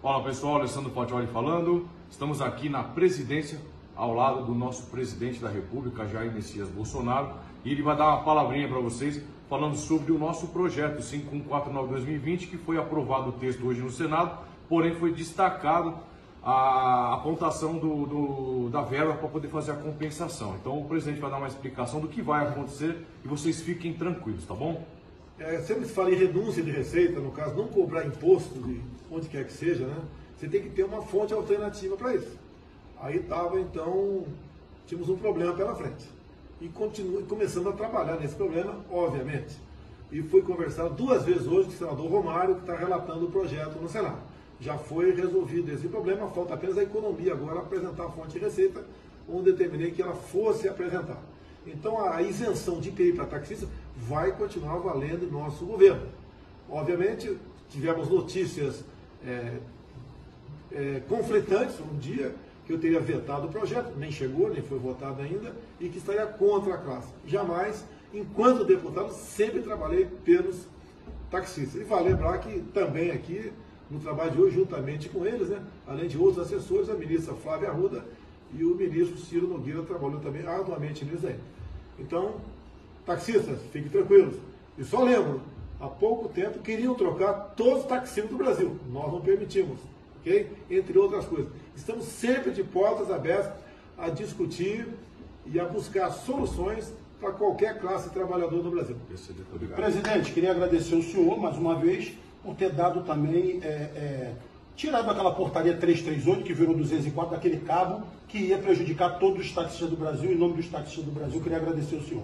Fala pessoal, Alessandro Fatioli falando. Estamos aqui na presidência, ao lado do nosso presidente da República, Jair Messias Bolsonaro, e ele vai dar uma palavrinha para vocês falando sobre o nosso projeto 5149-2020, que foi aprovado o texto hoje no Senado, porém foi destacado a apontação do, do, da verba para poder fazer a compensação. Então o presidente vai dar uma explicação do que vai acontecer e vocês fiquem tranquilos, tá bom? É, sempre se fala em renúncia de receita, no caso, não cobrar imposto de onde quer que seja, né? Você tem que ter uma fonte alternativa para isso. Aí estava, então, tínhamos um problema pela frente. E continua, começamos a trabalhar nesse problema, obviamente. E foi conversado duas vezes hoje com o senador Romário, que está relatando o projeto no Senado. Já foi resolvido esse problema, falta apenas a economia agora apresentar a fonte de receita, onde determinei que ela fosse apresentar. Então a isenção de IPI para taxistas vai continuar valendo em nosso governo. Obviamente, tivemos notícias é, é, conflitantes um dia que eu teria vetado o projeto, nem chegou, nem foi votado ainda, e que estaria contra a classe. Jamais, enquanto deputado, sempre trabalhei pelos taxistas. E vale lembrar que também aqui, no trabalho de hoje, juntamente com eles, né, além de outros assessores, a ministra Flávia Arruda e o ministro Ciro Nogueira trabalhou também arduamente nisso aí. Então, taxistas, fiquem tranquilos. E só lembro, há pouco tempo queriam trocar todos os taxistas do Brasil. Nós não permitimos, ok? Entre outras coisas. Estamos sempre de portas abertas a discutir e a buscar soluções para qualquer classe trabalhadora no Brasil. Presidente, queria agradecer ao senhor mais uma vez por ter dado também, é, é, tirado aquela portaria 338 que virou 204, daquele cabo que ia prejudicar todos os taxistas do Brasil, em nome dos taxistas do Brasil. Queria agradecer ao senhor.